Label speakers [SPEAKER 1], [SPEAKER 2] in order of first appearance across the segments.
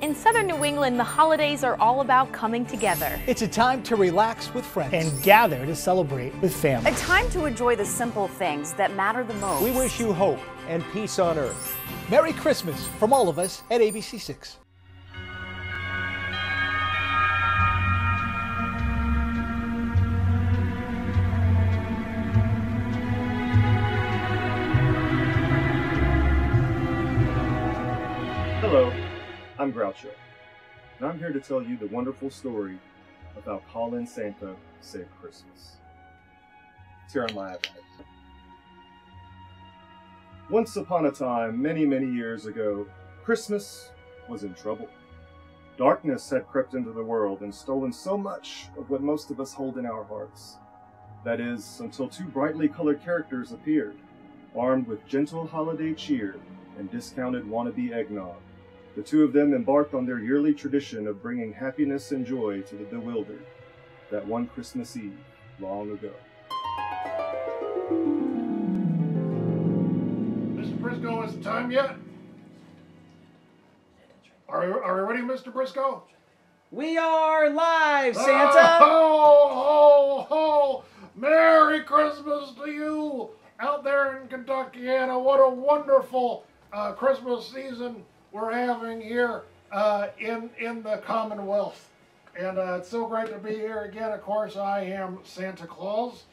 [SPEAKER 1] In southern New England, the holidays are all about coming together.
[SPEAKER 2] It's a time to relax with friends and gather to celebrate with family.
[SPEAKER 3] A time to enjoy the simple things that matter the most.
[SPEAKER 4] We wish you hope and peace on earth.
[SPEAKER 2] Merry Christmas from all of us at ABC6.
[SPEAKER 5] Hello, I'm Groucho, and I'm here to tell you the wonderful story of how Call-in Santa saved Christmas. It's here on my iPad. Once upon a time, many, many years ago, Christmas was in trouble. Darkness had crept into the world and stolen so much of what most of us hold in our hearts. That is, until two brightly colored characters appeared, armed with gentle holiday cheer and discounted wannabe eggnog. The two of them embarked on their yearly tradition of bringing happiness and joy to the bewildered, that one Christmas Eve long ago.
[SPEAKER 6] Mr. Brisco, is it time yet? Are you, are you ready, Mr. Brisco?
[SPEAKER 7] We are live, Santa!
[SPEAKER 6] Oh, ho, ho! Merry Christmas to you out there in Kentuckiana. What a wonderful uh, Christmas season we're having here uh, in, in the Commonwealth. And uh, it's so great to be here again. Of course, I am Santa Claus.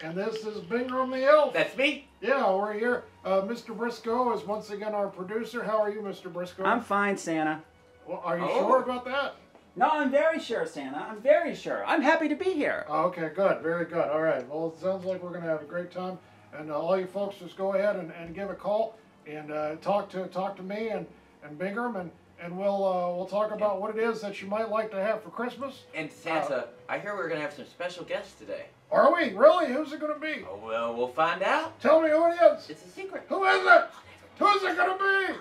[SPEAKER 6] And this is Bingram the Elf.
[SPEAKER 7] That's me.
[SPEAKER 6] Yeah, we're here. Uh, Mr. Brisco is once again our producer. How are you, Mr. Brisco?
[SPEAKER 7] I'm fine, Santa.
[SPEAKER 6] Well, are you
[SPEAKER 7] Oh.
[SPEAKER 6] sure about that?
[SPEAKER 7] No, I'm very sure, Santa. I'm very sure. I'm happy to be here.
[SPEAKER 6] Oh, okay, good, very good. All right. Well, it sounds like we're going to have a great time. And uh, all you folks, just go ahead and, and give a call and uh, talk to talk to me and and Bingram, and and we'll uh, we'll talk about what it is that you might like to have for Christmas.
[SPEAKER 8] And Santa, I hear we're gonna have some special guests today.
[SPEAKER 6] Are we really? Who's it going to be?
[SPEAKER 8] Oh well, we'll find out.
[SPEAKER 6] Tell me who it is.
[SPEAKER 8] It's a secret.
[SPEAKER 6] Who is it? Who's it going to be?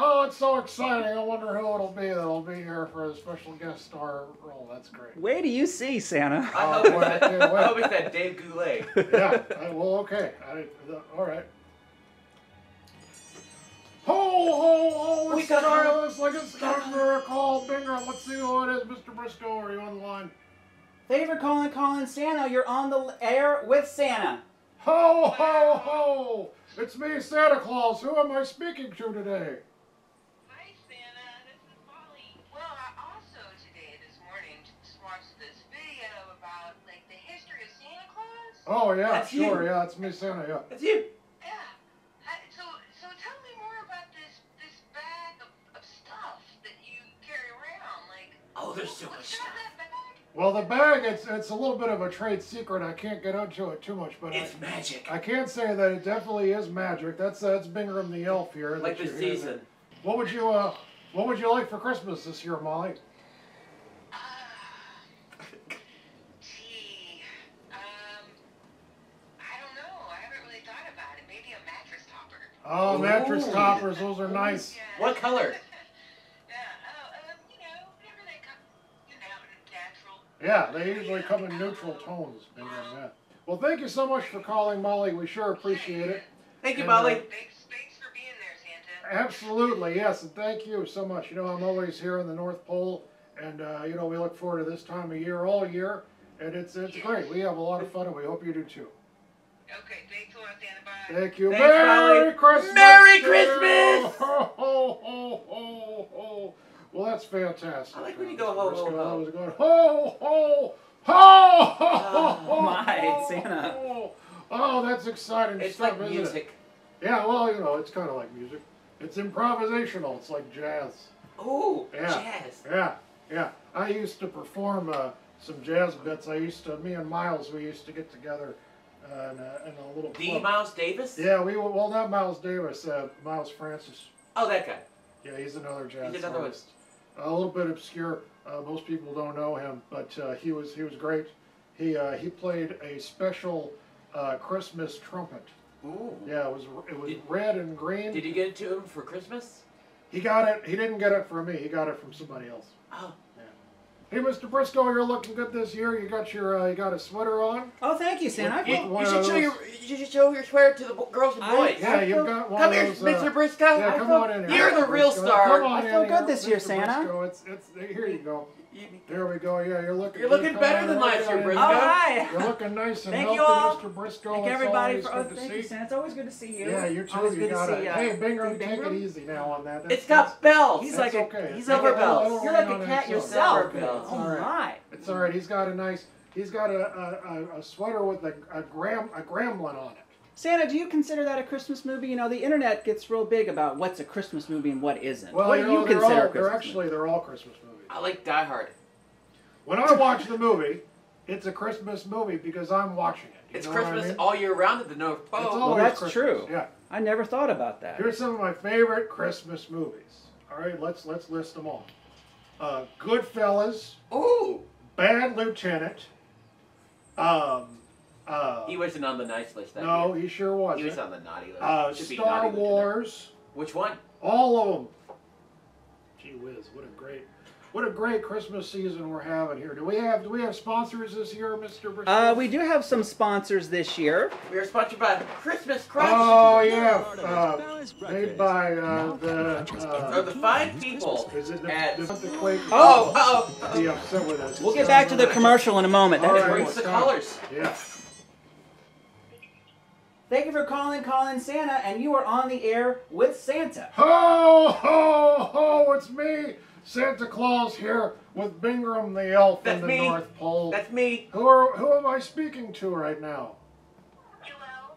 [SPEAKER 6] Oh, it's so exciting! I wonder who it'll be that'll be here for a special guest star role. That's great.
[SPEAKER 7] Wait do you see, Santa?
[SPEAKER 8] I
[SPEAKER 6] Oh,
[SPEAKER 8] hope, it's that. I hope it's that Dave Goulet.
[SPEAKER 6] yeah. I, well, okay. I, the, all right. Ho ho ho!
[SPEAKER 8] We
[SPEAKER 6] It's
[SPEAKER 8] got our-
[SPEAKER 6] Starless like a star call. Bingram. Let's see who it is. Mr. Brisco, are you on the line?
[SPEAKER 7] Favorite calling, calling Santa. You're on the air with Santa.
[SPEAKER 6] Ho ho ho! It's me, Santa Claus. Who am I speaking to today?
[SPEAKER 9] Hi, Santa. This is Molly. Well, I also today, this morning, just watched this video about like the history of Santa Claus.
[SPEAKER 6] Oh yeah,
[SPEAKER 7] That's
[SPEAKER 6] sure.
[SPEAKER 7] you.
[SPEAKER 6] Yeah, it's me, Santa. Yeah.
[SPEAKER 7] That's you.
[SPEAKER 9] Like,
[SPEAKER 8] there's so much
[SPEAKER 9] what's
[SPEAKER 8] stuff.
[SPEAKER 9] in that bag?
[SPEAKER 6] Well, the bag, it's it's a little bit of a trade secret. I can't get into it too much, but
[SPEAKER 8] It's
[SPEAKER 6] I,
[SPEAKER 8] magic.
[SPEAKER 6] I can say that it definitely is magic. That's that's Bingram the elf here.
[SPEAKER 8] Like the
[SPEAKER 6] you're hearing
[SPEAKER 8] season.
[SPEAKER 6] What would you uh What would you like for Christmas this year, Molly?
[SPEAKER 9] Gee, um, I don't know. I haven't really thought about it. Maybe a mattress topper.
[SPEAKER 6] Oh, mattress toppers. Those are nice.
[SPEAKER 9] Yeah.
[SPEAKER 8] What color?
[SPEAKER 9] yeah. Oh, um, you know, whatever they come, you know, natural.
[SPEAKER 6] Yeah, they usually come in neutral tones. Bingram, yeah. Well, thank you so much for calling, Molly. We sure appreciate it.
[SPEAKER 8] Thank you,
[SPEAKER 6] And, uh,
[SPEAKER 8] Molly.
[SPEAKER 9] Thanks, thanks for being there, Santa.
[SPEAKER 6] Absolutely, yes, and thank you so much. You know, I'm always here in the North Pole, and uh, you know, we look forward to this time of year all year, and it's it's great. We have a lot of fun, and we hope you do too.
[SPEAKER 9] Okay, thanks a lot, Santa. Bye.
[SPEAKER 6] Thank you.
[SPEAKER 8] Thanks,
[SPEAKER 6] Merry
[SPEAKER 8] Molly.
[SPEAKER 6] Christmas.
[SPEAKER 8] Merry. Christmas!
[SPEAKER 6] Ho, ho, ho, ho, ho. Well, that's fantastic.
[SPEAKER 8] I like when you go
[SPEAKER 6] Mr.
[SPEAKER 8] ho, ho,
[SPEAKER 6] Brisco.
[SPEAKER 8] ho.
[SPEAKER 6] I was going ho, ho, ho, ho,
[SPEAKER 8] Oh,
[SPEAKER 6] ho,
[SPEAKER 7] my,
[SPEAKER 6] ho,
[SPEAKER 7] Santa.
[SPEAKER 6] ho. Oh, that's exciting
[SPEAKER 8] It's
[SPEAKER 6] stuff,
[SPEAKER 8] like
[SPEAKER 6] isn't it?
[SPEAKER 8] music.
[SPEAKER 6] Yeah, well, you know, it's kind of like music. It's improvisational. It's like jazz.
[SPEAKER 8] Ooh,
[SPEAKER 6] Yeah.
[SPEAKER 8] jazz.
[SPEAKER 6] Yeah, yeah. I used to perform uh, some jazz bits. I used to, me and Miles, we used to get together uh, in, a, in a little
[SPEAKER 8] The
[SPEAKER 6] club.
[SPEAKER 8] Miles Davis?
[SPEAKER 6] Yeah, we were, well, not Miles Davis, uh, Miles Francis.
[SPEAKER 8] Oh, that guy.
[SPEAKER 6] Yeah, he's another jazz
[SPEAKER 8] He's another one.
[SPEAKER 6] Artist. A little bit obscure. Uh, most people don't know him, but uh, he was he was great. He uh, he played a special uh, Christmas trumpet.
[SPEAKER 8] Ooh.
[SPEAKER 6] Yeah, it was it was
[SPEAKER 8] Did-
[SPEAKER 6] red and green.
[SPEAKER 8] Did you get it to him for Christmas?
[SPEAKER 6] He got it. He didn't get it from me. He got it from somebody else.
[SPEAKER 8] Oh.
[SPEAKER 6] Hey, Mr. Brisco, you're looking good this year. You got your, uh, you got a sweater on.
[SPEAKER 7] Oh, thank you, Santa. I
[SPEAKER 6] You-
[SPEAKER 7] feel-
[SPEAKER 8] You should show your you should show your sweater to the girls and
[SPEAKER 7] I-
[SPEAKER 8] boys.
[SPEAKER 6] Yeah, you've got one
[SPEAKER 8] Come
[SPEAKER 6] of
[SPEAKER 8] here,
[SPEAKER 6] those.
[SPEAKER 8] Mr.
[SPEAKER 6] Uh,
[SPEAKER 8] Brisco.
[SPEAKER 6] yeah,
[SPEAKER 7] I
[SPEAKER 6] come
[SPEAKER 7] feel-
[SPEAKER 6] on in here.
[SPEAKER 8] You're the real
[SPEAKER 6] Brisco.
[SPEAKER 8] star.
[SPEAKER 6] Come on
[SPEAKER 7] I feel
[SPEAKER 6] in
[SPEAKER 7] good
[SPEAKER 6] here,
[SPEAKER 7] this year, Santa.
[SPEAKER 6] Brisco. It's, it's, here you go. There we go. Yeah, you're looking.
[SPEAKER 8] You're looking better than
[SPEAKER 6] right
[SPEAKER 8] last year,
[SPEAKER 6] in.
[SPEAKER 8] Brisco.
[SPEAKER 7] All right.
[SPEAKER 6] You're looking nice and
[SPEAKER 7] Thank
[SPEAKER 6] healthy,
[SPEAKER 7] you all.
[SPEAKER 6] Mr. Brisco.
[SPEAKER 7] Thank
[SPEAKER 6] It's
[SPEAKER 7] everybody for.
[SPEAKER 6] good
[SPEAKER 7] Oh,
[SPEAKER 6] to
[SPEAKER 7] thank
[SPEAKER 6] see.
[SPEAKER 7] you, Santa. It's always good to see you.
[SPEAKER 6] Yeah, you too.
[SPEAKER 7] Always
[SPEAKER 6] You
[SPEAKER 7] good to
[SPEAKER 6] got
[SPEAKER 7] see,
[SPEAKER 6] it.
[SPEAKER 7] uh,
[SPEAKER 6] Hey, Bingram,
[SPEAKER 7] Steve
[SPEAKER 6] take it easy now on that.
[SPEAKER 8] It's got bells.
[SPEAKER 7] He's like a
[SPEAKER 6] okay.
[SPEAKER 7] he's
[SPEAKER 6] Take
[SPEAKER 7] like
[SPEAKER 6] it
[SPEAKER 7] a
[SPEAKER 6] all over
[SPEAKER 7] you're like a cat yourself.
[SPEAKER 6] Okay,
[SPEAKER 7] Oh
[SPEAKER 6] all right.
[SPEAKER 7] my.
[SPEAKER 6] It's all right. He's got a nice. He's got a a, a, a sweater with a, a gram a gremlin on it.
[SPEAKER 7] Santa, do you consider that a Christmas movie? You know, the internet gets real big about what's a Christmas movie and what isn't.
[SPEAKER 6] Well,
[SPEAKER 7] what
[SPEAKER 6] you
[SPEAKER 7] do
[SPEAKER 6] know,
[SPEAKER 7] you consider
[SPEAKER 6] all,
[SPEAKER 7] a
[SPEAKER 6] they're
[SPEAKER 7] Christmas
[SPEAKER 6] actually they're all Christmas movies.
[SPEAKER 8] I like Die Hard.
[SPEAKER 6] When I watch the movie, it's a Christmas movie because I'm watching it. You
[SPEAKER 8] It's
[SPEAKER 6] know what I
[SPEAKER 8] Christmas
[SPEAKER 6] mean?
[SPEAKER 8] all year round at the North
[SPEAKER 6] It's
[SPEAKER 8] Pole.
[SPEAKER 7] Well, that's
[SPEAKER 6] Christmas.
[SPEAKER 7] true.
[SPEAKER 6] Yeah.
[SPEAKER 7] I never thought about that.
[SPEAKER 6] Here's some of my favorite Christmas movies. All right, let's let's list them all. Uh, Goodfellas,
[SPEAKER 8] Ooh,
[SPEAKER 6] Bad Lieutenant. Um, uh,
[SPEAKER 8] he wasn't on the nice list that
[SPEAKER 6] no,
[SPEAKER 8] year.
[SPEAKER 6] he sure wasn't.
[SPEAKER 8] He was on the naughty list.
[SPEAKER 6] uh,
[SPEAKER 8] Should be
[SPEAKER 6] Star
[SPEAKER 8] naughty lieutenant.
[SPEAKER 6] Wars,
[SPEAKER 8] Which one?
[SPEAKER 6] all of them. Gee whiz, what a great, what a great Christmas season we're having here. Do we have do we have sponsors this year, Mr. Brisco?
[SPEAKER 7] Uh, we do have some sponsors this year.
[SPEAKER 8] We are sponsored by Christmas Crunch.
[SPEAKER 6] Oh yeah, uh, made by uh, the. Uh,
[SPEAKER 8] the fine people
[SPEAKER 6] is it the,
[SPEAKER 8] at
[SPEAKER 6] the, the Quake?
[SPEAKER 8] Oh, uh oh.
[SPEAKER 6] Be upset with us.
[SPEAKER 7] We'll get back to the commercial in a moment.
[SPEAKER 6] All
[SPEAKER 7] That's
[SPEAKER 6] right.
[SPEAKER 8] Brings the colors.
[SPEAKER 6] Yeah.
[SPEAKER 7] Thank you for calling Call-in Santa, and you are on the air with Santa.
[SPEAKER 6] Ho ho ho! It's me, Santa Claus here with Bingram the Elf
[SPEAKER 8] That's
[SPEAKER 6] in the
[SPEAKER 8] me.
[SPEAKER 6] North Pole.
[SPEAKER 8] That's me.
[SPEAKER 6] Who are who am I speaking to right now?
[SPEAKER 9] Joel,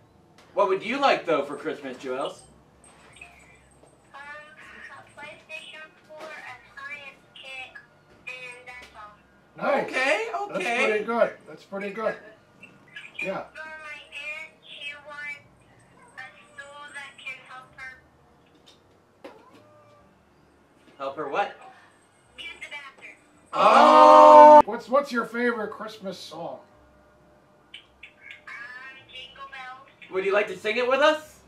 [SPEAKER 8] What would you like though for Christmas, Joels?
[SPEAKER 9] um, a PlayStation 4, a science kit, and that's all.
[SPEAKER 6] Nice.
[SPEAKER 8] Okay, okay.
[SPEAKER 6] That's pretty good. That's pretty good. Yeah.
[SPEAKER 9] For my aunt, she wants a stool that can help her
[SPEAKER 8] Help her what?
[SPEAKER 9] Use the bathroom.
[SPEAKER 8] Oh!
[SPEAKER 6] What's what's your favorite Christmas song?
[SPEAKER 9] Um, jingle bells.
[SPEAKER 8] Would you like to sing it with us?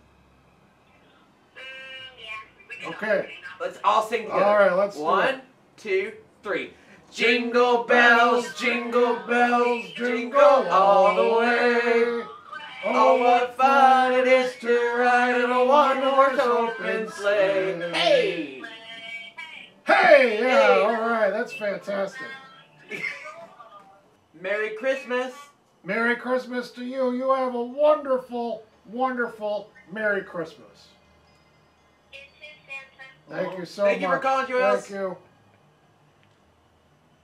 [SPEAKER 9] Mm, yeah. we can all
[SPEAKER 6] Okay.
[SPEAKER 8] Let's all sing together.
[SPEAKER 6] All right, let's do it.
[SPEAKER 8] two, three. Jingle bells, jingle bells, jingle all the way. Oh, what fun it is to ride in a one-horse open sleigh. Hey!
[SPEAKER 6] Hey, yeah,
[SPEAKER 8] Hey.
[SPEAKER 6] all right, that's fantastic.
[SPEAKER 8] Merry Christmas.
[SPEAKER 6] Merry Christmas to you. You have a wonderful, wonderful Merry Christmas.
[SPEAKER 9] You too, Santa.
[SPEAKER 6] Thank you so much.
[SPEAKER 8] Thank you for calling, Joel.
[SPEAKER 6] Thank you.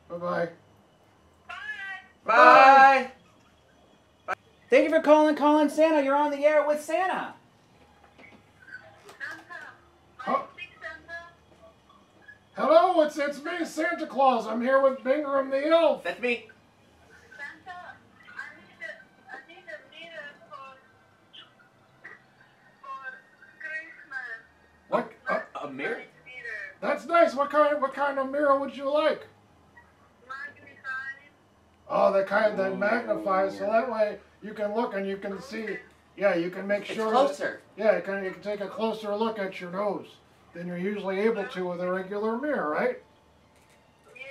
[SPEAKER 6] Bye bye.
[SPEAKER 8] Bye. Bye!
[SPEAKER 7] Thank you for calling Call-in Santa. You're on the air with Santa.
[SPEAKER 9] Santa.
[SPEAKER 6] Huh?
[SPEAKER 9] Big Santa.
[SPEAKER 6] Hello, it's it's me, Santa Claus. I'm here with Bingram the Elf.
[SPEAKER 8] That's me.
[SPEAKER 9] Santa, I need a, I need a mirror for, for Christmas.
[SPEAKER 6] What?
[SPEAKER 8] A mirror?
[SPEAKER 6] That's nice. What kind? What kind of mirror would you like?
[SPEAKER 9] Magnified.
[SPEAKER 6] Oh, the kind that magnifies, so that way you can look and you can see. Yeah, you can make
[SPEAKER 8] It's
[SPEAKER 6] sure. that-
[SPEAKER 8] closer.
[SPEAKER 6] yeah, you can, you can take a closer look at your nose than you're usually able to with a regular mirror, right?
[SPEAKER 9] Yes,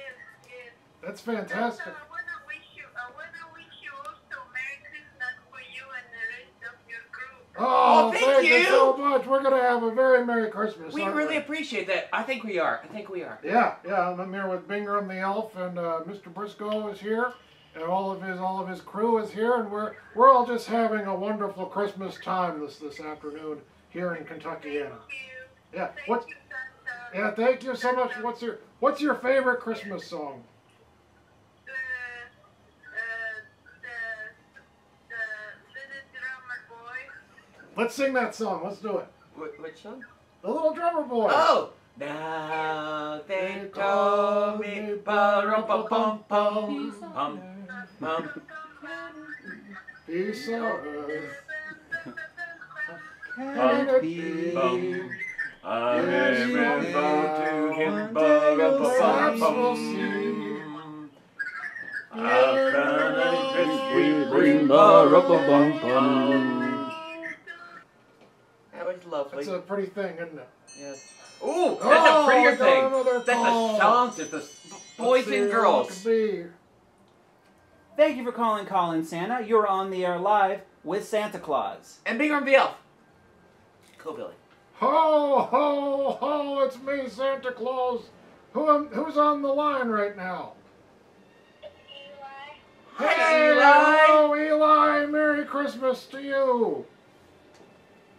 [SPEAKER 9] yes.
[SPEAKER 6] That's fantastic.
[SPEAKER 9] I wanna wish you, I wanna wish you also Merry Christmas for you and the rest of your group.
[SPEAKER 6] Oh,
[SPEAKER 8] Oh, thank
[SPEAKER 6] you
[SPEAKER 8] you.
[SPEAKER 6] so much. We're gonna have a very Merry Christmas.
[SPEAKER 8] We
[SPEAKER 6] aren't
[SPEAKER 8] really appreciate that. I think we are. I think we are.
[SPEAKER 6] Yeah, yeah. I'm here with Bingram the Elf, and uh, Mr. Brisco is here, and all of his all of his crew is here, and we're we're all just having a wonderful Christmas time this this afternoon here in Kentucky.
[SPEAKER 9] Thank you.
[SPEAKER 6] Yeah.
[SPEAKER 9] Thank
[SPEAKER 6] What?
[SPEAKER 9] you, Santa.
[SPEAKER 6] Yeah. Thank you so much. What's your What's your favorite Christmas song?
[SPEAKER 9] The, uh, the, the little drummer boy.
[SPEAKER 6] Let's sing that song. Let's do it.
[SPEAKER 8] Wh- which one?
[SPEAKER 6] The Little Drummer Boy.
[SPEAKER 8] Oh! Now they told me, ba-rum-pa-pum-pum, pum, pum.
[SPEAKER 6] Peace on earth.
[SPEAKER 8] Bum, bum. I'm living to him, ba-rum-pa-pum-pum. I found a good sweet dream, ba-rum-pa-pum-pum. That was lovely.
[SPEAKER 6] It's a pretty thing, isn't it?
[SPEAKER 8] Yes. Ooh, oh, that's
[SPEAKER 6] Oh,
[SPEAKER 8] a prettier thing.
[SPEAKER 6] another
[SPEAKER 8] That's
[SPEAKER 6] call.
[SPEAKER 8] a song. Just a. Boys
[SPEAKER 6] see
[SPEAKER 8] and girls.
[SPEAKER 7] Thank you for calling Call-in Santa. You're on the air live with Santa Claus.
[SPEAKER 8] And Bingram the Elf. Cool Billy.
[SPEAKER 6] Ho, ho, ho, it's me, Santa Claus. Who am, who's on the line right now?
[SPEAKER 8] Hey, Eli.
[SPEAKER 6] Hello, Eli. Merry Christmas to you.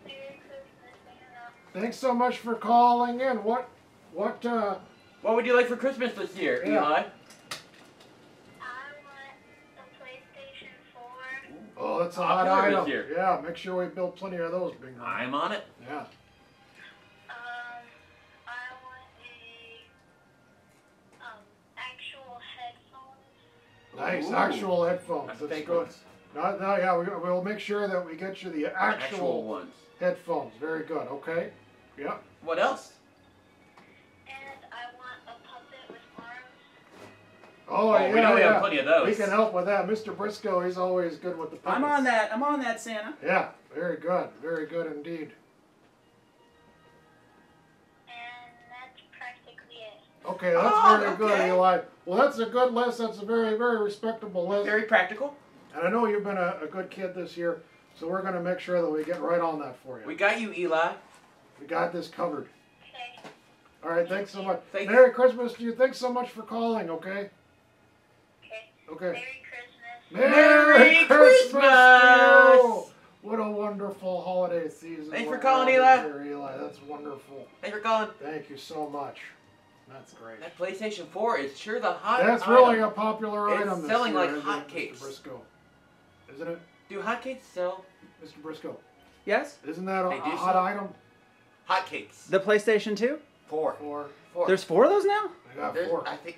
[SPEAKER 6] Merry Christmas, Thanks so much for calling in. What, what, uh,
[SPEAKER 8] What would you like for Christmas this year,
[SPEAKER 6] Yeah.
[SPEAKER 8] Eli?
[SPEAKER 6] oh, that's a hot item.
[SPEAKER 8] year.
[SPEAKER 6] Yeah, make sure we build plenty of those, Bingram.
[SPEAKER 8] I'm on it.
[SPEAKER 6] Yeah. Nice,
[SPEAKER 8] Ooh.
[SPEAKER 6] actual headphones.
[SPEAKER 8] That's
[SPEAKER 6] That's
[SPEAKER 8] fake
[SPEAKER 6] good.
[SPEAKER 8] ones.
[SPEAKER 6] No, no, yeah, we, we'll make sure that we get you the actual,
[SPEAKER 8] Actual ones.
[SPEAKER 6] headphones. Very good. Okay. Yeah.
[SPEAKER 8] What else?
[SPEAKER 6] Oh,
[SPEAKER 8] Oh,
[SPEAKER 6] yeah,
[SPEAKER 8] we know we
[SPEAKER 6] yeah.
[SPEAKER 8] have plenty of those.
[SPEAKER 6] We can help with that. Mr. Brisco, he's always good with the puppets.
[SPEAKER 7] I'm on that. I'm on that, Santa.
[SPEAKER 6] Yeah, very good. Very good indeed. Okay, that's
[SPEAKER 8] Oh,
[SPEAKER 6] very good. Eli. Well, that's a good list. That's a very, very respectable list.
[SPEAKER 8] Very practical.
[SPEAKER 6] And I know you've been a, a good kid this year, so we're going to make sure that we get right on that for you.
[SPEAKER 8] We got you, Eli.
[SPEAKER 6] We got this covered. Okay. All right, thanks so much.
[SPEAKER 8] Thank-
[SPEAKER 6] Merry Christmas to you. Thanks so much for calling, okay? Okay. Okay.
[SPEAKER 8] Merry Christmas!
[SPEAKER 6] to you! What a wonderful holiday season.
[SPEAKER 8] Thanks for calling, Eli.
[SPEAKER 6] Here, Eli. That's wonderful.
[SPEAKER 8] Thanks for calling.
[SPEAKER 6] Thank you so much. That's great.
[SPEAKER 8] That PlayStation 4 is sure the hot
[SPEAKER 6] That's
[SPEAKER 8] item.
[SPEAKER 6] really a popular
[SPEAKER 8] It's
[SPEAKER 6] item this
[SPEAKER 8] selling
[SPEAKER 6] year,
[SPEAKER 8] like
[SPEAKER 6] isn't
[SPEAKER 8] hotcakes.
[SPEAKER 6] Mr. Brisco. Isn't it,
[SPEAKER 8] Do hotcakes sell
[SPEAKER 6] Mr. Brisco?
[SPEAKER 7] Yes?
[SPEAKER 6] Isn't that a,
[SPEAKER 8] They
[SPEAKER 6] a hot
[SPEAKER 8] sell-
[SPEAKER 6] item?
[SPEAKER 8] hotcakes?
[SPEAKER 7] The PlayStation 2?
[SPEAKER 8] Four.
[SPEAKER 6] Four.
[SPEAKER 8] Four.
[SPEAKER 7] There's four of those now?
[SPEAKER 6] I got
[SPEAKER 8] There's-
[SPEAKER 6] four.
[SPEAKER 8] I think.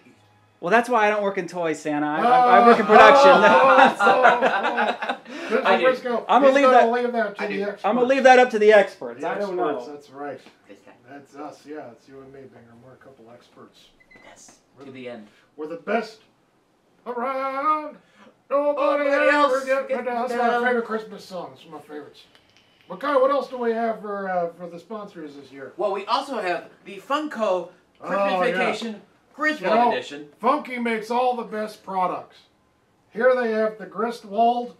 [SPEAKER 7] Well, that's why I don't work in toys, Santa. I, I, I work in production.
[SPEAKER 6] Oh, oh, oh.
[SPEAKER 8] I do.
[SPEAKER 6] Brisco,
[SPEAKER 7] I'm gonna leave that-
[SPEAKER 6] leave that to
[SPEAKER 8] I
[SPEAKER 6] the
[SPEAKER 8] do.
[SPEAKER 6] experts.
[SPEAKER 7] I'm gonna leave that up to the experts.
[SPEAKER 6] The
[SPEAKER 7] I don't
[SPEAKER 6] experts,
[SPEAKER 7] know.
[SPEAKER 6] That's right. That's us. Yeah, it's you and me, Binger. We're a couple experts.
[SPEAKER 8] Yes. To the end.
[SPEAKER 6] We're the best around. Nobody
[SPEAKER 8] Nobody
[SPEAKER 6] ever
[SPEAKER 8] else
[SPEAKER 6] get me
[SPEAKER 8] get
[SPEAKER 6] down. That's
[SPEAKER 8] down.
[SPEAKER 6] my favorite Christmas song. It's one of my favorites. Okay, what else do we have for uh, for the sponsors this year?
[SPEAKER 8] Well, we also have the Funko Christmas
[SPEAKER 6] Oh, yeah.
[SPEAKER 8] Griswold
[SPEAKER 6] You know,
[SPEAKER 8] Edition.
[SPEAKER 6] Funko makes all the best products. Here they have the Gristwald,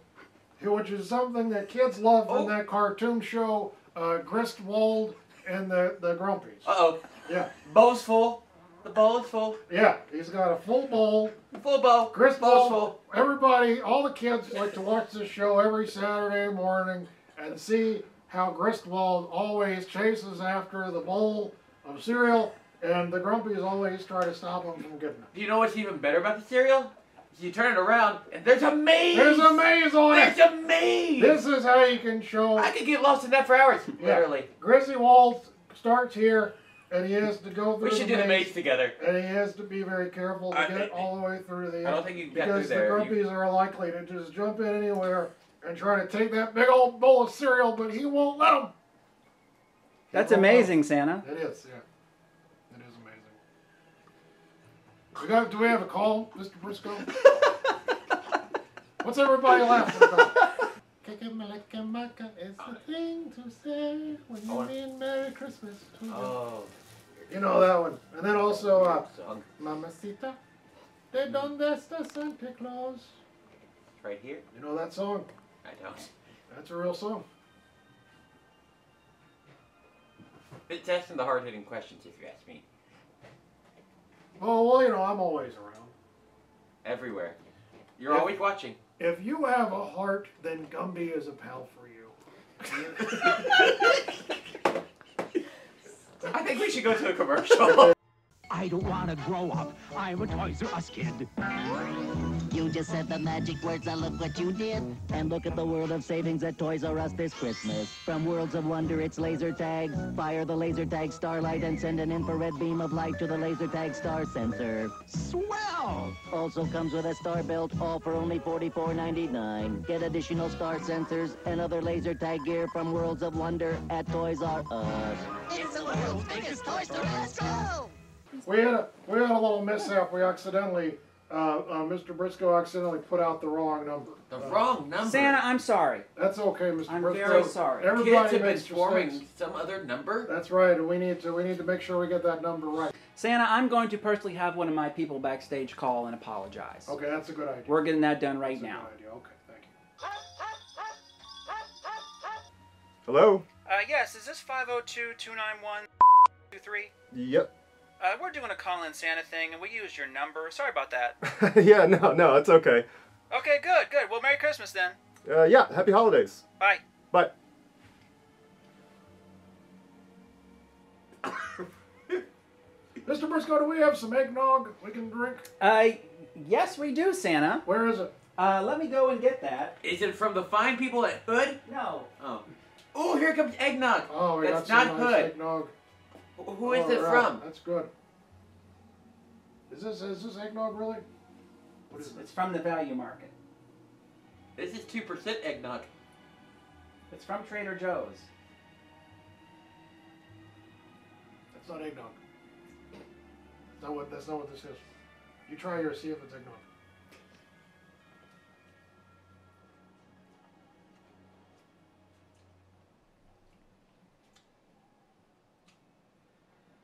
[SPEAKER 6] which is something that kids love from
[SPEAKER 8] Oh.
[SPEAKER 6] that cartoon show, uh, Gristwald and the, the Grumpies.
[SPEAKER 8] Uh oh.
[SPEAKER 6] Yeah,
[SPEAKER 8] Bowl's full. The bowl is full.
[SPEAKER 6] yeah, he's got a full bowl.
[SPEAKER 8] Full bowl. Bowl's
[SPEAKER 6] Gristwald,
[SPEAKER 8] full.
[SPEAKER 6] everybody, all the kids like to watch this show every Saturday morning and see how Gristwald always chases after the bowl of cereal, and the Grumpies always try to stop him from getting it.
[SPEAKER 8] Do you know what's even better about the cereal? You turn it around and there's a maze.
[SPEAKER 6] There's a maze on
[SPEAKER 8] There's
[SPEAKER 6] it.
[SPEAKER 8] There's a maze.
[SPEAKER 6] This is how you can show.
[SPEAKER 8] I could get lost in that for hours.
[SPEAKER 6] Yeah.
[SPEAKER 8] Literally.
[SPEAKER 6] Griswold starts here, and he has to go through
[SPEAKER 8] We should do the maze together.
[SPEAKER 6] and he has to be very careful to
[SPEAKER 8] I-
[SPEAKER 6] get all the way through the
[SPEAKER 8] I don't think you can get
[SPEAKER 6] because the
[SPEAKER 8] there.
[SPEAKER 6] grumpies are likely to just jump in anywhere and try to take that big old bowl of cereal, but he won't let them.
[SPEAKER 7] That's amazing, Santa.
[SPEAKER 6] It is, yeah. It is amazing. We got, do we have a call, Mr. Brisco? What's everybody laughing about? Kikamalaka is the thing to say when you
[SPEAKER 8] Oh.
[SPEAKER 6] mean Merry Christmas to you.
[SPEAKER 8] Oh.
[SPEAKER 6] You know that one. And then also, uh, Mamacita, de donde está Santa Claus?
[SPEAKER 8] Right here.
[SPEAKER 6] You know that song?
[SPEAKER 8] I don't.
[SPEAKER 6] That's a real song.
[SPEAKER 8] It's asking the hard hitting questions if you ask me.
[SPEAKER 6] Well, you know, I'm always around.
[SPEAKER 8] Everywhere. You're
[SPEAKER 6] If-
[SPEAKER 8] always watching.
[SPEAKER 6] If you have a heart, then Gumby is a pal for you.
[SPEAKER 8] I think we should go to a commercial.
[SPEAKER 10] I don't want to grow up. I'm a Toys R Us kid.
[SPEAKER 11] You just said the magic words, and look what you did. And look at the world of savings at Toys R Us this Christmas. From Worlds of Wonder, it's laser tag. Fire the laser tag starlight and send an infrared beam of light to the laser tag star sensor.
[SPEAKER 10] Swell!
[SPEAKER 11] Also comes with a star belt, all for only $44.99. Get additional star sensors and other laser tag gear from Worlds of Wonder at Toys R Us.
[SPEAKER 10] It's the world's biggest Toys R Us. Go!
[SPEAKER 6] We had a we had a little mishap. We accidentally uh, uh, Mr. Brisco accidentally put out the wrong number.
[SPEAKER 8] The
[SPEAKER 6] Uh,
[SPEAKER 8] wrong number.
[SPEAKER 7] Santa, I'm sorry.
[SPEAKER 6] That's okay, Mr. Brisco.
[SPEAKER 7] I'm
[SPEAKER 6] Briscoe.
[SPEAKER 7] very sorry.
[SPEAKER 6] Everybody
[SPEAKER 8] Kids have been
[SPEAKER 6] makes
[SPEAKER 8] swarming
[SPEAKER 6] mistakes.
[SPEAKER 8] some other number.
[SPEAKER 6] That's right, and we need to we need to make sure we get that number right.
[SPEAKER 7] Santa, I'm going to personally have one of my people backstage call and apologize.
[SPEAKER 6] Okay, that's a good idea.
[SPEAKER 7] We're getting that done right
[SPEAKER 6] That's a
[SPEAKER 7] now.
[SPEAKER 6] good idea. Okay, thank you.
[SPEAKER 5] Hello?
[SPEAKER 7] Uh, yes, is this 502 291 23?
[SPEAKER 5] Yep.
[SPEAKER 7] Uh, we're doing a call in Santa thing and we used your number. Sorry about that.
[SPEAKER 5] yeah, no, no, it's okay.
[SPEAKER 7] Okay, good, good. Well, Merry Christmas then.
[SPEAKER 5] Uh, yeah, happy holidays.
[SPEAKER 7] Bye.
[SPEAKER 5] Bye.
[SPEAKER 6] Mr. Brisco, do we have some eggnog we can drink?
[SPEAKER 7] Uh, yes, we do, Santa.
[SPEAKER 6] Where is it?
[SPEAKER 7] Uh, let me go and get that.
[SPEAKER 8] Is it from the fine people at Hood?
[SPEAKER 7] No.
[SPEAKER 8] Oh. Oh, here comes eggnog.
[SPEAKER 6] Oh, we
[SPEAKER 8] That's
[SPEAKER 6] got
[SPEAKER 8] not
[SPEAKER 6] some nice
[SPEAKER 8] Hood.
[SPEAKER 6] eggnog.
[SPEAKER 8] Wh- Who is
[SPEAKER 6] All
[SPEAKER 8] it
[SPEAKER 6] right,
[SPEAKER 8] from?
[SPEAKER 6] That's good. Is this is this eggnog really? What is
[SPEAKER 7] It's,
[SPEAKER 6] it?
[SPEAKER 7] it's from the value market.
[SPEAKER 8] This is two percent eggnog.
[SPEAKER 7] It's from Trader Joe's.
[SPEAKER 6] That's not eggnog. That's not what that's not what this is. You try yours, see if it's eggnog.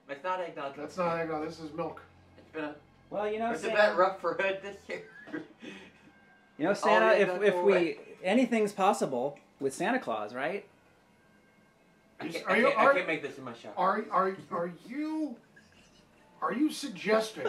[SPEAKER 8] It's not eggnog.
[SPEAKER 6] That's not eggnog. This is milk.
[SPEAKER 8] It's been a.
[SPEAKER 7] Well, you know,
[SPEAKER 8] It's a
[SPEAKER 7] Santa.
[SPEAKER 8] bit rough for Hood this year.
[SPEAKER 7] You know, Santa. if if we
[SPEAKER 8] right.
[SPEAKER 7] anything's possible with Santa Claus, right?
[SPEAKER 8] I can't,
[SPEAKER 6] Are
[SPEAKER 8] I can't, I can't make this in my shop.
[SPEAKER 6] Are are are you are you suggesting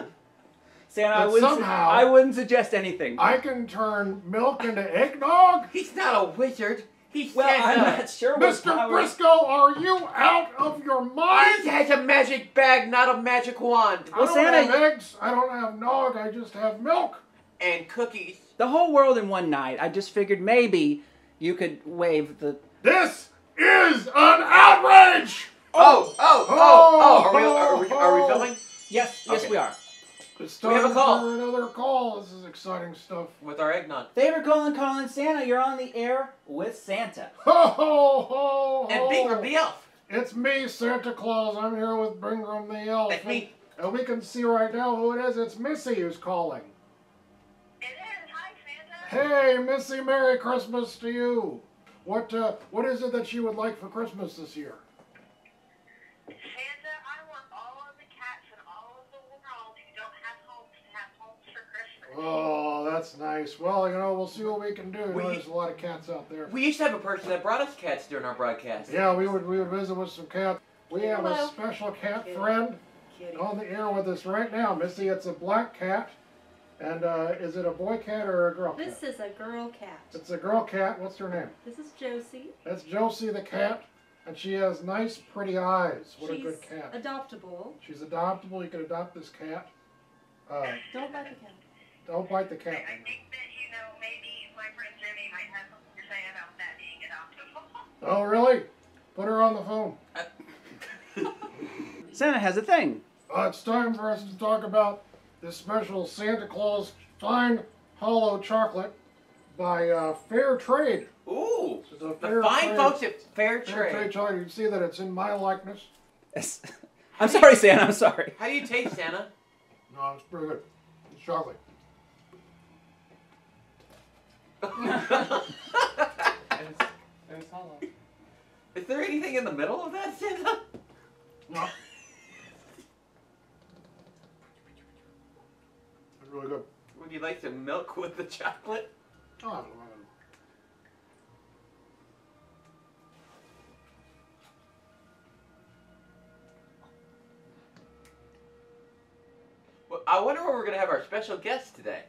[SPEAKER 7] Santa, I wouldn't. su-
[SPEAKER 6] somehow-
[SPEAKER 7] I wouldn't suggest anything.
[SPEAKER 6] I can turn milk into eggnog?
[SPEAKER 8] He's not a wizard. He's
[SPEAKER 7] well, I'm
[SPEAKER 8] Santa.
[SPEAKER 7] not sure what
[SPEAKER 6] Mr.
[SPEAKER 7] power-
[SPEAKER 6] Brisco, are you out of your mind?
[SPEAKER 8] He has a magic bag, not a magic wand.
[SPEAKER 6] I don't
[SPEAKER 7] Santa-
[SPEAKER 6] have eggs. I don't have nog. I just have milk.
[SPEAKER 8] And cookies.
[SPEAKER 7] The whole world in one night. I just figured maybe you could wave the.
[SPEAKER 6] This is an outrage.
[SPEAKER 8] Oh, oh, oh, oh! Are we, are we, are we oh. filming?
[SPEAKER 7] Yes, yes,
[SPEAKER 8] Okay.
[SPEAKER 7] we are.
[SPEAKER 6] It's
[SPEAKER 8] We have a call.
[SPEAKER 6] for another call. This is exciting stuff.
[SPEAKER 8] With our eggnog.
[SPEAKER 7] Favorite calling, calling Santa. You're on the air with Santa.
[SPEAKER 6] Ho ho ho!
[SPEAKER 8] And
[SPEAKER 6] ho.
[SPEAKER 8] Bingram the elf.
[SPEAKER 6] It's me, Santa Claus. I'm here with Bingram the elf.
[SPEAKER 8] That's me.
[SPEAKER 6] And we can see right now who it is. It's Missy who's calling.
[SPEAKER 9] It is. Hi, Santa.
[SPEAKER 6] Hey, Missy, Merry Christmas to you. What uh, what is it that you would like for Christmas this year?
[SPEAKER 9] Santa, I want all of the cats in all of the world who don't have homes to have homes for Christmas.
[SPEAKER 6] Oh, that's nice. Well, you know, we'll see what we can do. You know,
[SPEAKER 8] We-
[SPEAKER 6] There's a lot of cats out there.
[SPEAKER 8] We used to have a person that brought us cats during our broadcast.
[SPEAKER 6] Yeah, we would we would visit with some cats. We have a special cat friend on the air with us right now, Missy. It's a black cat. And uh, is it a boy cat or a girl
[SPEAKER 12] This
[SPEAKER 6] cat?
[SPEAKER 12] This is a girl cat.
[SPEAKER 6] It's a girl cat. What's her name?
[SPEAKER 12] This is Josie.
[SPEAKER 6] That's Josie the cat, and she has nice, pretty eyes. What
[SPEAKER 12] She's
[SPEAKER 6] a good cat.
[SPEAKER 12] adoptable.
[SPEAKER 6] She's adoptable. You can adopt this cat. Uh,
[SPEAKER 12] Don't bite the cat.
[SPEAKER 6] Don't bite the cat.
[SPEAKER 9] I think that, you know, maybe my friend Jimmy might have something to say about that being adoptable.
[SPEAKER 6] Oh, really? Put her on the phone.
[SPEAKER 7] Santa has a thing.
[SPEAKER 6] Uh, it's time for us to talk about this special Santa Claus Fine Hollow Chocolate by uh, Fair Trade.
[SPEAKER 8] Ooh. The
[SPEAKER 6] fair
[SPEAKER 8] fine
[SPEAKER 6] trade-
[SPEAKER 8] folks at Fair
[SPEAKER 6] Fair
[SPEAKER 8] Trade.
[SPEAKER 6] Trade chocolate. You can see that it's in my likeness.
[SPEAKER 7] Yes. I'm sorry, Santa. I'm sorry.
[SPEAKER 8] How do you taste, Santa?
[SPEAKER 6] No, it's pretty good. It's chocolate.
[SPEAKER 8] Is there anything in the middle of that?
[SPEAKER 6] No. It's really good.
[SPEAKER 8] Would you like to milk with the chocolate?
[SPEAKER 6] Oh, I don't know.
[SPEAKER 8] Well, I wonder where we're going to have our special guest today.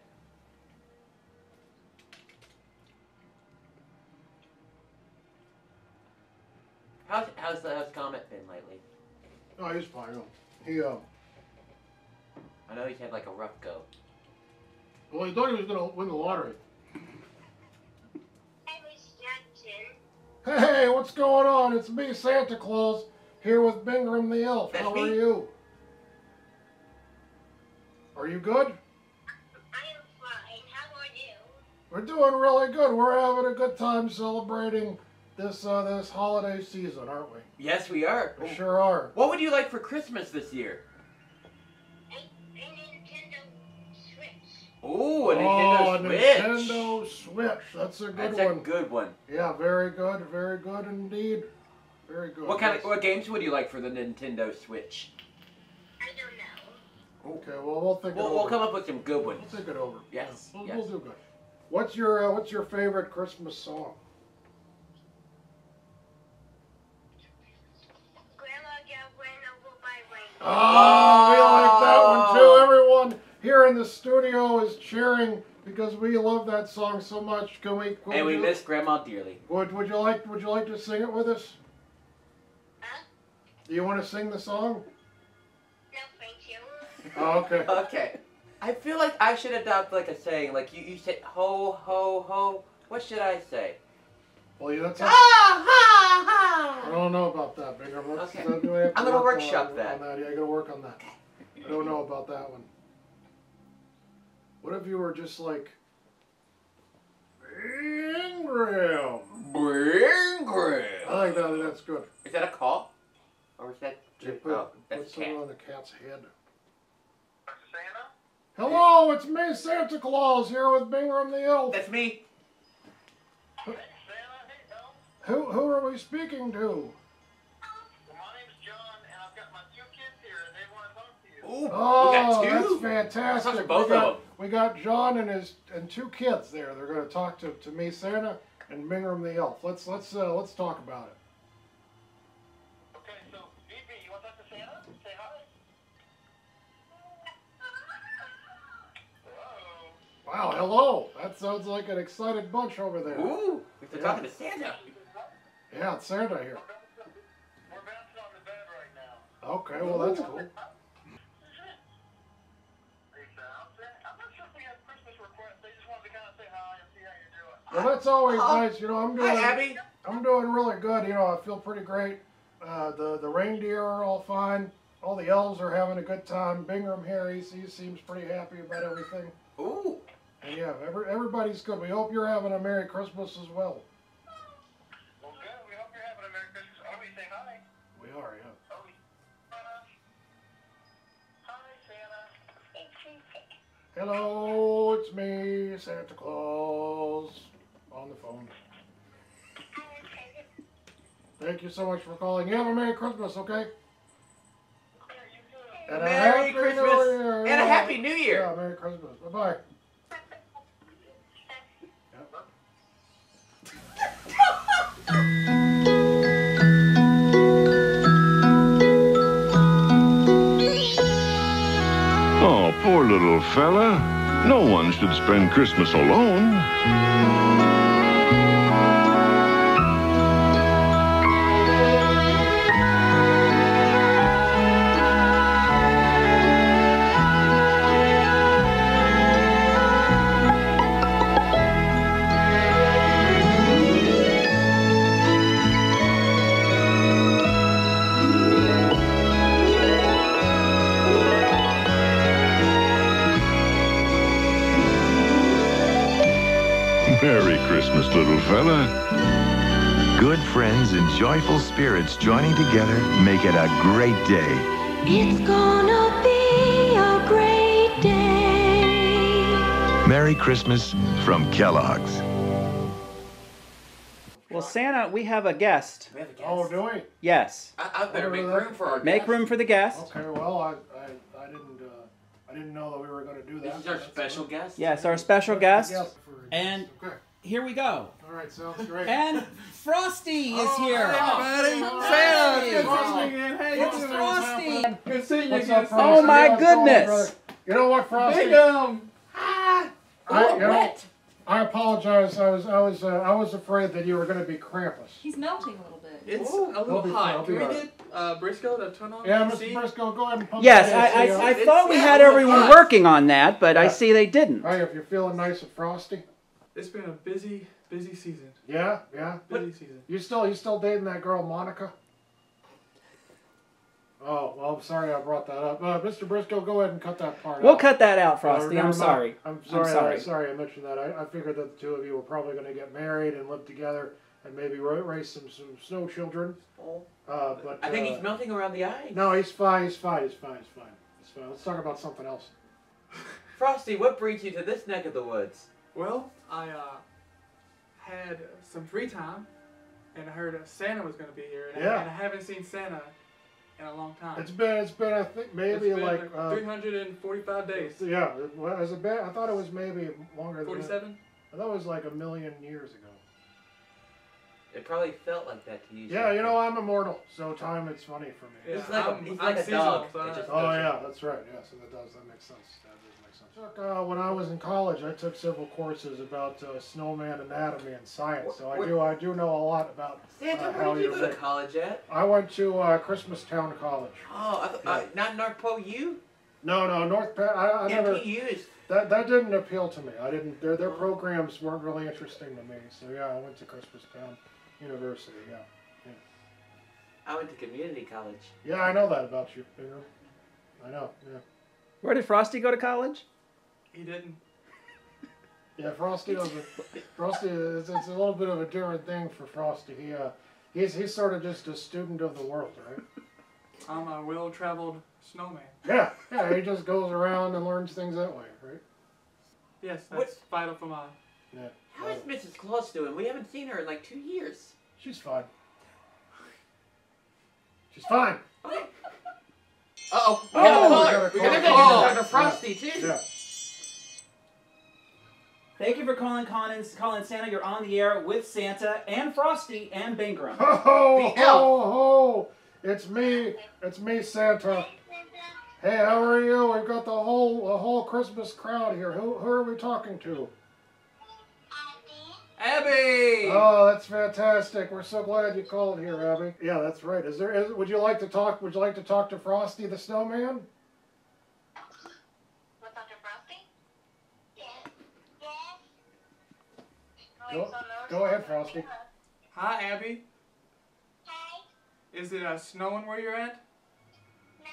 [SPEAKER 8] How's, how's the how's Comet been lately?
[SPEAKER 6] No, he's fine. No. He, uh,
[SPEAKER 8] I know he had like a rough go.
[SPEAKER 6] well, he thought he was going to win the lottery.
[SPEAKER 9] Hey,
[SPEAKER 6] Hey, what's going on? It's me, Santa Claus, here with Bingram the Elf.
[SPEAKER 8] That's
[SPEAKER 6] How
[SPEAKER 8] me.
[SPEAKER 6] are you? Are you good?
[SPEAKER 9] I am fine. How are you?
[SPEAKER 6] We're doing really good. We're having a good time celebrating this uh, this holiday season, aren't we?
[SPEAKER 8] Yes, we are.
[SPEAKER 6] We sure are.
[SPEAKER 8] What would you like for Christmas this year?
[SPEAKER 9] A, a Nintendo Switch.
[SPEAKER 8] Switch.
[SPEAKER 6] Nintendo Switch. That's a good
[SPEAKER 8] That's
[SPEAKER 6] one.
[SPEAKER 8] a good one.
[SPEAKER 6] Yeah, very good, very good indeed. Very good.
[SPEAKER 8] What kind of what games would you like for the Nintendo Switch? I don't know.
[SPEAKER 6] Okay, well we'll think
[SPEAKER 8] We'll,
[SPEAKER 6] it
[SPEAKER 8] we'll come up with some good ones.
[SPEAKER 6] We'll think it over.
[SPEAKER 8] Yes,
[SPEAKER 6] Yeah, we'll,
[SPEAKER 8] yes.
[SPEAKER 6] we'll do good. What's your uh, What's your favorite Christmas song? Oh, we like that one too. Oh. Everyone here in the studio is cheering because we love that song so much. Can we? Can
[SPEAKER 8] And we
[SPEAKER 6] you-
[SPEAKER 8] miss Grandma dearly.
[SPEAKER 6] Would Would you like Would you like to sing it with us? Do you want to sing the song? No, thank you. Oh, okay.
[SPEAKER 8] Okay. I feel like I should adopt like a saying. Like you, you say ho ho ho. What should I say?
[SPEAKER 6] Well, yeah, that's.
[SPEAKER 8] Ha ha
[SPEAKER 6] I don't know about that, Bingram. Let's,
[SPEAKER 8] Okay.
[SPEAKER 6] do we to
[SPEAKER 8] I'm gonna workshop
[SPEAKER 6] on,
[SPEAKER 8] that.
[SPEAKER 6] On that. Yeah, I gotta work on that. I don't know about that one. What if you were just like Ingram?
[SPEAKER 8] Ingram.
[SPEAKER 6] I like that. That's good.
[SPEAKER 8] Is that a call? Or is that
[SPEAKER 6] You
[SPEAKER 8] just
[SPEAKER 6] put,
[SPEAKER 8] oh,
[SPEAKER 6] put
[SPEAKER 8] that's
[SPEAKER 6] something
[SPEAKER 8] cat.
[SPEAKER 6] on the cat's head. Hello, it's me, Santa Claus, here with Bingram the Elf.
[SPEAKER 8] That's me.
[SPEAKER 6] Who who are we speaking to?
[SPEAKER 8] Ooh,
[SPEAKER 6] Oh,
[SPEAKER 8] we got two.
[SPEAKER 6] that's fantastic.
[SPEAKER 8] Talk to both
[SPEAKER 6] we,
[SPEAKER 8] of
[SPEAKER 6] got,
[SPEAKER 8] them.
[SPEAKER 6] we got John and his and two kids there. They're going to talk to, to me, Santa, and Bingram the elf. Let's let's uh, let's talk about it. Okay, so VP, you want that to say? Say hi. Wow, hello. That sounds like an excited bunch over there.
[SPEAKER 8] Ooh, they're
[SPEAKER 6] Yeah.
[SPEAKER 8] talking to Santa.
[SPEAKER 6] Yeah, it's Santa here. Okay, well that's cool. Well, that's always nice. You know, I'm doing.
[SPEAKER 8] Hi, Abby.
[SPEAKER 6] I'm doing really good. You know, I feel pretty great. Uh, the the reindeer are all fine. All the elves are having a good time. Bingram here, he, he seems pretty happy about everything.
[SPEAKER 8] Ooh.
[SPEAKER 6] And yeah, every, everybody's good. We hope you're having a Merry Christmas as well. Hello, it's me, Santa Claus, on the phone. Thank you so much for calling. You have a Merry Christmas, okay? And a
[SPEAKER 8] Merry
[SPEAKER 6] Happy
[SPEAKER 8] Christmas
[SPEAKER 6] New Year.
[SPEAKER 8] and a. Happy New Year.
[SPEAKER 6] Yeah, Merry Christmas. Bye bye.
[SPEAKER 13] poor little fella. No one should spend Christmas alone. Merry Christmas, little fella.
[SPEAKER 14] Good friends and joyful spirits joining together make it a great day.
[SPEAKER 15] It's gonna be a great day.
[SPEAKER 14] Merry Christmas from Kellogg's.
[SPEAKER 7] Well, Santa, we have a guest.
[SPEAKER 8] We have a guest.
[SPEAKER 6] Oh, do we?
[SPEAKER 7] Yes.
[SPEAKER 8] I, I better make
[SPEAKER 6] Whatever
[SPEAKER 8] room for our
[SPEAKER 7] Make
[SPEAKER 8] guest.
[SPEAKER 7] room for the guest.
[SPEAKER 6] Okay, well, I, I, I didn't, uh, I didn't know that we were going to do that.
[SPEAKER 8] This is our special
[SPEAKER 6] good.
[SPEAKER 8] guest.
[SPEAKER 7] Yes, our special guest.
[SPEAKER 6] Yes, for-
[SPEAKER 16] And
[SPEAKER 6] Okay.
[SPEAKER 16] here we go.
[SPEAKER 6] All right, sounds great.
[SPEAKER 16] And Frosty is here.
[SPEAKER 6] Hey,
[SPEAKER 16] Santa,
[SPEAKER 6] good
[SPEAKER 16] Frosty.
[SPEAKER 6] seeing you.
[SPEAKER 16] Hey, it's Frosty.
[SPEAKER 6] Good seeing you again,
[SPEAKER 16] up,
[SPEAKER 7] Oh my
[SPEAKER 6] How's it going,
[SPEAKER 7] goodness.
[SPEAKER 6] brother? You know what, Frosty?
[SPEAKER 16] Bingram.
[SPEAKER 6] I, you know, I apologize. I was, I was, uh, I was afraid that you were going to be Krampus.
[SPEAKER 12] He's melting a little bit.
[SPEAKER 17] It's
[SPEAKER 6] Ooh.
[SPEAKER 17] a
[SPEAKER 6] I'll
[SPEAKER 17] little
[SPEAKER 6] be-
[SPEAKER 17] hot.
[SPEAKER 6] I'll
[SPEAKER 17] Can we
[SPEAKER 6] alright.
[SPEAKER 17] get uh, Brisco to turn on
[SPEAKER 6] Yeah, Mr. Brisco, go ahead and pump
[SPEAKER 7] Yes,
[SPEAKER 6] that
[SPEAKER 7] I, I,
[SPEAKER 6] up.
[SPEAKER 7] I
[SPEAKER 17] It's-
[SPEAKER 7] thought we had everyone
[SPEAKER 17] hot.
[SPEAKER 7] working on that, but I see they didn't.
[SPEAKER 6] Hey, if you're feeling nice and frosty.
[SPEAKER 17] It's been a busy, busy season.
[SPEAKER 6] Yeah, yeah.
[SPEAKER 17] Busy season.
[SPEAKER 6] You still, you still dating that girl, Monica? Oh, well, I'm sorry I brought that up. Uh, Mr. Brisco, go ahead and cut that part out.
[SPEAKER 7] We'll
[SPEAKER 6] out.
[SPEAKER 7] cut that out,
[SPEAKER 6] Uh,
[SPEAKER 7] Frosty.
[SPEAKER 6] never
[SPEAKER 7] I'm sorry.
[SPEAKER 6] I'm sorry.
[SPEAKER 7] I'm sorry.
[SPEAKER 6] sorry I mentioned that. I, I figured that the two of you were probably going to get married and live together and maybe raise some, some snow children. Uh, but
[SPEAKER 8] I think
[SPEAKER 6] uh,
[SPEAKER 8] he's melting around the eyes.
[SPEAKER 6] No, he's fine. He's fine. He's fine. He's fine. He's fine. Let's talk about something else.
[SPEAKER 8] Frosty, what brings you to this neck of the woods?
[SPEAKER 17] Well, I uh, had some free time, and I heard uh, Santa was going to be here, and,
[SPEAKER 6] Yeah.
[SPEAKER 17] I, and I haven't seen Santa in a long time.
[SPEAKER 6] It's been, it's been, I think, maybe
[SPEAKER 17] It's been
[SPEAKER 6] like, uh,
[SPEAKER 17] 345 days.
[SPEAKER 6] yeah, well, as a bit, I thought it was maybe longer than that.
[SPEAKER 17] 47?
[SPEAKER 6] I thought it was like a million years ago.
[SPEAKER 8] It probably felt like that to you.
[SPEAKER 6] Yeah, you know, I'm immortal, so time it's funny for me.
[SPEAKER 8] He's like a-
[SPEAKER 17] I'm-
[SPEAKER 8] he's
[SPEAKER 17] I'm
[SPEAKER 8] like a
[SPEAKER 17] seasonal,
[SPEAKER 8] dog.
[SPEAKER 17] so
[SPEAKER 8] just
[SPEAKER 6] Oh
[SPEAKER 8] does
[SPEAKER 6] yeah, that's right. Yeah, so that does that makes sense. That does sense. Took, uh, when I was in college, I took several courses about uh, snowman anatomy and science. So I do I do know a lot about
[SPEAKER 8] Santa,
[SPEAKER 6] uh,
[SPEAKER 8] where
[SPEAKER 6] how
[SPEAKER 8] did you
[SPEAKER 6] you
[SPEAKER 8] go to college at?
[SPEAKER 6] I went to uh, Christmastown College.
[SPEAKER 8] Oh, I th- uh, not North Pole U?
[SPEAKER 6] No, no, North Pa- I, I never.
[SPEAKER 8] NPU is.
[SPEAKER 6] That that didn't appeal to me. I didn't. Their their programs weren't really interesting to me. So yeah, I went to Christmastown University. Yeah. Yeah,
[SPEAKER 8] I went to community college.
[SPEAKER 6] yeah I know that about you. Bingram. I know. Yeah.
[SPEAKER 7] Where did Frosty go to college?
[SPEAKER 17] He didn't.
[SPEAKER 6] Yeah, Frosty was a, Frosty is it's a little bit of a different thing for Frosty. He uh he's he's sort of just a student of the world, right?
[SPEAKER 17] I'm a well-traveled snowman.
[SPEAKER 6] Yeah, yeah. He just goes around and learns things that way, right?
[SPEAKER 17] Yes, that's vital for my.
[SPEAKER 6] Yeah.
[SPEAKER 8] How is Mrs. Claus doing? We haven't seen her in like two years.
[SPEAKER 6] She's fine. She's fine.
[SPEAKER 8] Uh oh. We
[SPEAKER 6] Oh,
[SPEAKER 8] got a
[SPEAKER 6] we
[SPEAKER 8] caller.
[SPEAKER 6] got a
[SPEAKER 8] We got a
[SPEAKER 6] caller.
[SPEAKER 8] caller. Dr.
[SPEAKER 6] Yeah.
[SPEAKER 8] Frosty, too.
[SPEAKER 6] Yeah.
[SPEAKER 7] Thank you for calling Call-in, Call-in Santa. You're on the air with Santa and Frosty and Bingram.
[SPEAKER 6] Ho ho
[SPEAKER 7] The
[SPEAKER 6] ho
[SPEAKER 7] elf.
[SPEAKER 6] ho! It's me. It's me, Santa. Hey, how are you? We've got the whole the whole Christmas crowd here. Who who are we talking to?
[SPEAKER 17] Abby. Abby!
[SPEAKER 6] Oh, that's fantastic. We're so glad you called here, Abby. Yeah, that's right. Is there is would you like to talk would you like to talk to Frosty the Snowman? Go, go ahead, Frosty.
[SPEAKER 17] Hi, Abby. Hi. Is it uh, snowing where you're at? No.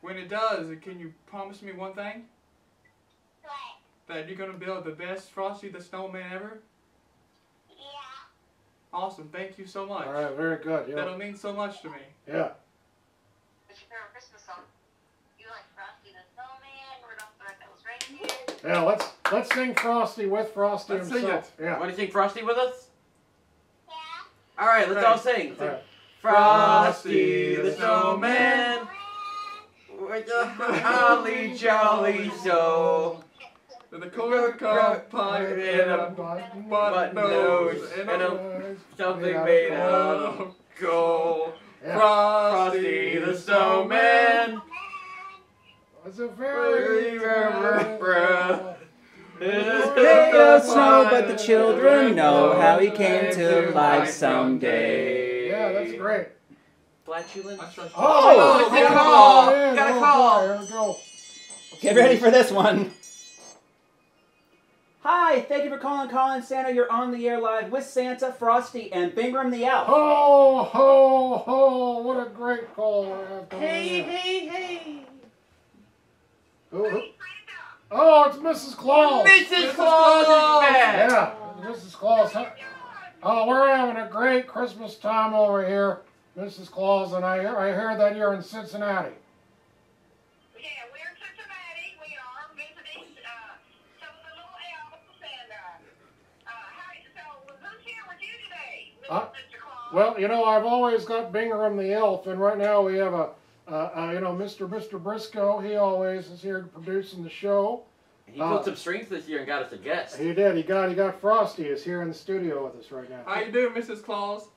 [SPEAKER 17] When it does, can you promise me one thing? What? That you're gonna build the best Frosty the Snowman ever? Yeah. Awesome. Thank you so much.
[SPEAKER 6] All right, very good. Yeah.
[SPEAKER 17] That'll mean so much to me.
[SPEAKER 6] Yeah.
[SPEAKER 9] What's your favorite Christmas song? You like Frosty the Snowman, Rudolph the Red-Nosed Reindeer?
[SPEAKER 6] Yeah, let's let's sing Frosty with Frosty
[SPEAKER 8] Let's sing
[SPEAKER 6] himself. Yeah.
[SPEAKER 8] Want to sing Frosty with us? Yeah. All right, let's all sing.
[SPEAKER 6] All right.
[SPEAKER 8] Frosty the Snowman with a holly jolly soul.
[SPEAKER 17] With a corn cob pipe and a button nose and a
[SPEAKER 8] something made out of oh, gold.
[SPEAKER 6] Yeah.
[SPEAKER 8] Frosty the Snowman.
[SPEAKER 6] It's a very
[SPEAKER 7] Made of snow, but the children know how he came to life someday.
[SPEAKER 6] Yeah, that's great.
[SPEAKER 8] Flatulence.
[SPEAKER 6] Oh, oh, oh
[SPEAKER 7] we got a oh, call.
[SPEAKER 6] yeah,
[SPEAKER 7] We got a
[SPEAKER 6] oh,
[SPEAKER 7] call.
[SPEAKER 6] boy, Here we go.
[SPEAKER 7] Get ready for this one. Hi, thank you for calling Call-in Santa. You're on the air live with Santa, Frosty, and Bingram the Elf.
[SPEAKER 6] Ho, ho, ho. What a great call. we
[SPEAKER 8] Hey, hey, hey.
[SPEAKER 6] Who- who- Oh, it's Mrs. Claus.
[SPEAKER 8] Mrs. Claus is back.
[SPEAKER 6] Yeah, Mrs. Claus. Huh? Oh, we're having a great Christmas time over here, Mrs. Claus, and I hear, I hear that you're in Cincinnati.
[SPEAKER 9] Yeah, we're in Cincinnati. We are visiting uh, some of the little elves. And uh, uh, how, so who's here with you today?
[SPEAKER 6] Uh, well, you know, I've always got Bingram the elf, and right now we have a, uh, uh, you know, Mr. Mr. Brisco. He always is here producing the show.
[SPEAKER 8] He
[SPEAKER 6] Uh,
[SPEAKER 8] pulled some strings this year and got us a guest.
[SPEAKER 6] He did. He got. He got Frosty. is here in the studio with us right now.
[SPEAKER 17] How you doing, Mrs. Claus?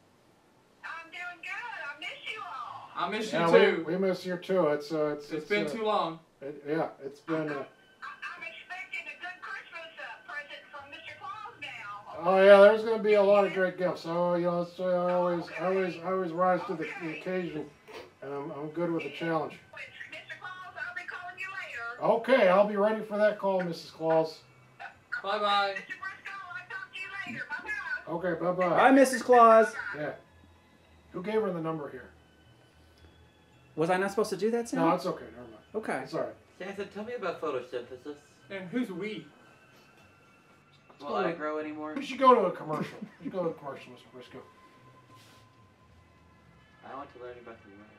[SPEAKER 9] I'm doing good. I miss you all.
[SPEAKER 17] I miss you
[SPEAKER 6] we,
[SPEAKER 17] too.
[SPEAKER 6] we miss you too. It's uh, it's,
[SPEAKER 17] It's been
[SPEAKER 6] uh,
[SPEAKER 17] too long.
[SPEAKER 6] It, yeah, it's been. Uh,
[SPEAKER 9] I'm expecting a good Christmas uh, present from Mr. Claus now.
[SPEAKER 6] oh yeah, there's going to be a lot of great gifts. So you know, so I always, I always, I always rise to the, the occasion, and I'm, I'm good with the challenge.
[SPEAKER 9] Mr. Claus, I'll be calling you later.
[SPEAKER 6] Okay, I'll be ready for that call, Mrs. Claus.
[SPEAKER 17] Bye bye.
[SPEAKER 6] Okay, bye bye.
[SPEAKER 7] Hi, Mrs. Claus.
[SPEAKER 6] Yeah. Who gave her the number here?
[SPEAKER 7] Was I not supposed to do that, Santa?
[SPEAKER 6] No, it's okay. Never mind.
[SPEAKER 7] Okay.
[SPEAKER 6] It's all right.
[SPEAKER 8] Santa, tell me about photosynthesis.
[SPEAKER 17] And who's we?
[SPEAKER 8] Will I grow anymore?
[SPEAKER 6] We should go to a commercial. We should go to a commercial, Mr. Brisco.
[SPEAKER 8] I want to learn about the world.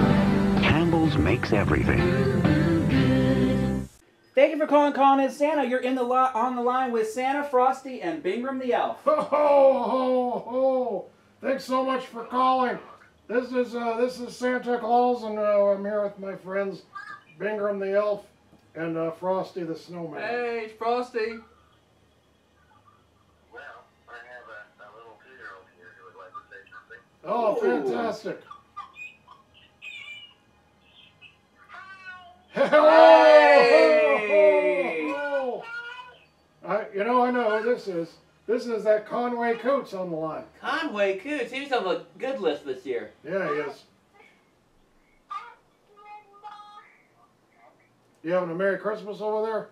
[SPEAKER 18] Campbell's makes everything.
[SPEAKER 7] Thank you for calling Calling in Santa. You're in the li- on the line with Santa, Frosty, and Bingram the Elf.
[SPEAKER 6] Ho ho ho ho! Thanks so much for calling. This is uh, this is Santa Claus, and uh, I'm here with my friends Bingram the Elf and uh, Frosty the Snowman.
[SPEAKER 17] Hey, it's Frosty.
[SPEAKER 6] Oh, fantastic!
[SPEAKER 8] Hey!
[SPEAKER 6] I, you know, I know who this is. This is that Conway Coates on the line.
[SPEAKER 8] Conway Coots, he was on the good list this year.
[SPEAKER 6] Yeah, he is. You having a Merry Christmas over there?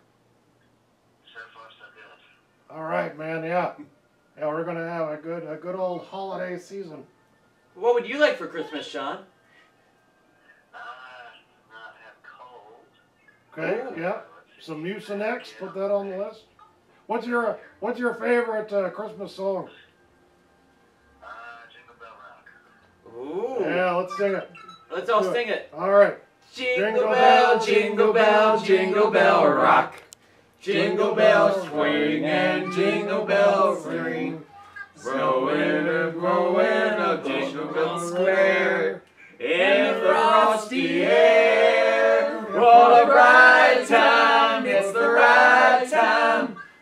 [SPEAKER 6] So far, so All right, man. Yeah, yeah. We're gonna have a good, a good old holiday season.
[SPEAKER 8] What would you like for Christmas, Sean?
[SPEAKER 6] Okay. Yeah. Some Mucinex. Put that on the list. What's your, what's your favorite uh, Christmas song?
[SPEAKER 8] Ooh.
[SPEAKER 6] Yeah, let's sing it.
[SPEAKER 8] Let's all sing it.
[SPEAKER 6] All right.
[SPEAKER 8] Jingle bell, jingle bell, jingle bell rock. Jingle bells swing and jingle bells ring. Growing and growing a jingle bell square. In the frosty air. What a bright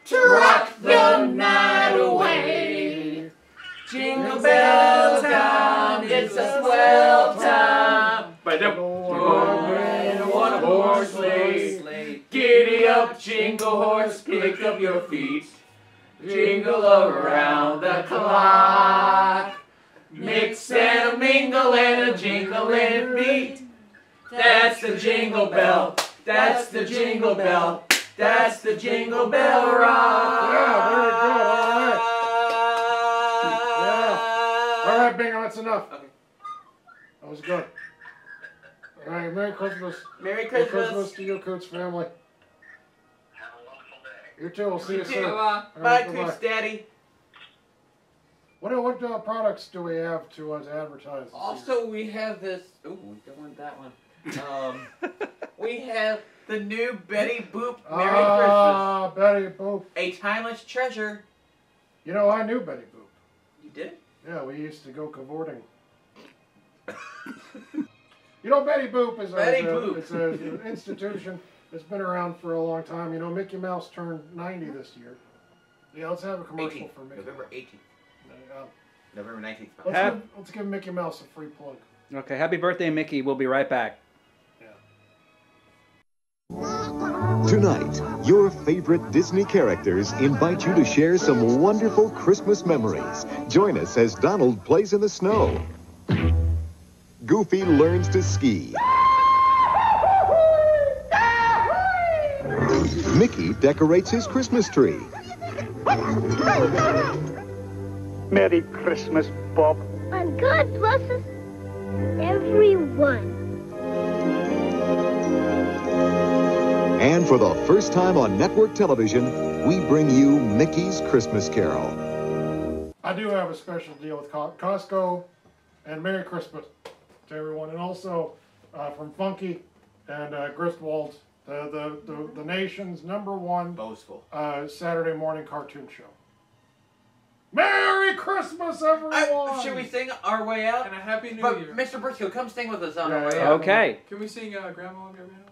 [SPEAKER 8] to rock the night away. Jingle bell time, it's a swell time. But don't one horse sleigh. Giddy up, jingle horse, pick up your feet. Jingle around the clock. Mix and a mingle and a jingling beat. That's the jingle bell. That's the jingle bell. That's the jingle bell rock.
[SPEAKER 6] Yeah, very good. All right. Yeah. All right, Bingram, that's enough. Okay. That was good. All right, Merry Christmas.
[SPEAKER 8] Merry Christmas.
[SPEAKER 6] Merry
[SPEAKER 8] Christmas.
[SPEAKER 6] To you, Coots family. Have a wonderful day. You too. We'll see you
[SPEAKER 8] You
[SPEAKER 6] soon.
[SPEAKER 8] uh, Bye,
[SPEAKER 6] right,
[SPEAKER 8] Coots
[SPEAKER 6] bye-bye.
[SPEAKER 8] Daddy.
[SPEAKER 6] What what uh, products do we have to uh, to advertise?
[SPEAKER 8] Also, we have this. Ooh, we don't want that one. Um, we have the new Betty Boop Merry
[SPEAKER 6] Ah, Betty Boop.
[SPEAKER 8] Christmas. A timeless treasure.
[SPEAKER 6] You know, I knew Betty Boop.
[SPEAKER 8] You did?
[SPEAKER 6] Yeah, we used to go cavorting. you know, Betty Boop is a,
[SPEAKER 8] Betty
[SPEAKER 6] a-
[SPEAKER 8] Boop.
[SPEAKER 6] it's a- an institution that's been around for a long time. You know, Mickey Mouse turned 90 this year. Yeah, let's have a commercial
[SPEAKER 8] 18th.
[SPEAKER 6] for Mickey.
[SPEAKER 8] November 18th.
[SPEAKER 6] Uh,
[SPEAKER 8] November 19th.
[SPEAKER 6] let's,
[SPEAKER 7] Have-
[SPEAKER 6] give, let's give Mickey Mouse a free plug.
[SPEAKER 7] Okay, happy birthday, Mickey. We'll be right back.
[SPEAKER 19] Tonight, your favorite Disney characters invite you to share some wonderful Christmas memories. Join us as Donald plays in the snow. Goofy learns to ski. Mickey decorates his Christmas tree.
[SPEAKER 20] Merry Christmas, Bob.
[SPEAKER 15] And God blesses everyone.
[SPEAKER 19] And for the first time on network television, we bring you Mickey's Christmas Carol.
[SPEAKER 6] I do have a special deal with Costco, and Merry Christmas to everyone, and also uh, from Funky and uh, Gristwald, the, the, the, the nation's number one
[SPEAKER 8] boastful
[SPEAKER 6] uh, Saturday morning cartoon show. Merry Christmas, everyone!
[SPEAKER 8] Should we sing our way out?
[SPEAKER 17] And a happy New
[SPEAKER 8] but
[SPEAKER 17] Year.
[SPEAKER 8] Mr. Brisco, come sing with us on
[SPEAKER 6] Yeah,
[SPEAKER 8] our way
[SPEAKER 6] yeah.
[SPEAKER 8] out.
[SPEAKER 7] Okay.
[SPEAKER 17] Can we sing uh, Grandma Gabrielle?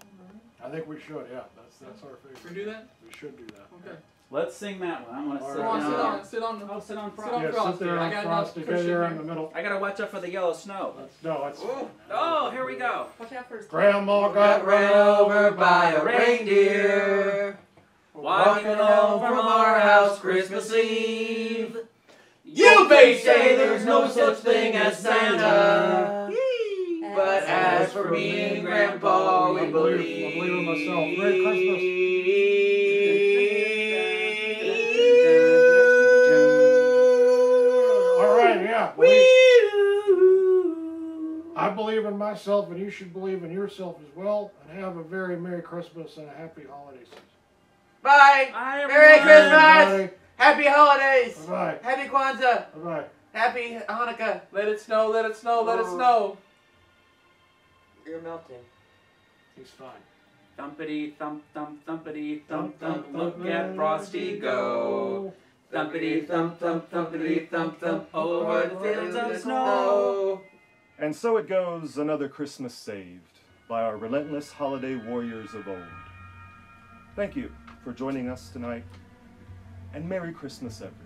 [SPEAKER 6] I think we should, yeah. That's that's our favorite.
[SPEAKER 17] Can we do that?
[SPEAKER 6] We should do that.
[SPEAKER 17] Okay.
[SPEAKER 7] Let's sing that one. I'm gonna sit
[SPEAKER 6] right.
[SPEAKER 17] Come on, sit
[SPEAKER 7] down.
[SPEAKER 17] on, sit on,
[SPEAKER 7] Oh, sit on
[SPEAKER 17] sit
[SPEAKER 7] Frosty.
[SPEAKER 17] on
[SPEAKER 6] Yeah, sit
[SPEAKER 17] Frosty.
[SPEAKER 6] there
[SPEAKER 17] I
[SPEAKER 6] on
[SPEAKER 17] got
[SPEAKER 6] Frosty. Get
[SPEAKER 17] cushion
[SPEAKER 6] there in
[SPEAKER 17] here.
[SPEAKER 6] the middle.
[SPEAKER 7] I gotta watch out for the yellow snow.
[SPEAKER 6] No, it's
[SPEAKER 8] Ooh.
[SPEAKER 7] Oh, here we go.
[SPEAKER 12] Watch out for his
[SPEAKER 6] Grandma
[SPEAKER 8] Got
[SPEAKER 6] got
[SPEAKER 8] ran over by a reindeer. Walking home from our house Christmas Eve. You may say there's no such thing as Santa. But as for me and Grandpa, we
[SPEAKER 6] I believe- I believe in myself. Merry All right, yeah. I believe in myself, and you should believe in yourself as well, and have a very Merry Christmas and a Happy Holiday season.
[SPEAKER 8] Bye.
[SPEAKER 16] Bye,
[SPEAKER 8] Merry
[SPEAKER 16] everyone.
[SPEAKER 8] Christmas. Happy holidays.
[SPEAKER 6] Bye.
[SPEAKER 8] Happy Kwanzaa.
[SPEAKER 6] Bye.
[SPEAKER 8] Happy Hanukkah. Let it snow. Let it snow. Let it oh. snow. You're melting.
[SPEAKER 6] He's fine.
[SPEAKER 7] Thumpity thump thump thumpity thump thump look at Frosty go. Thumpity thump thump thumpity thump thump over the fields of snow.
[SPEAKER 5] And so it goes, another Christmas saved by our relentless holiday warriors of old. Thank you for joining us tonight, and Merry Christmas, everyone.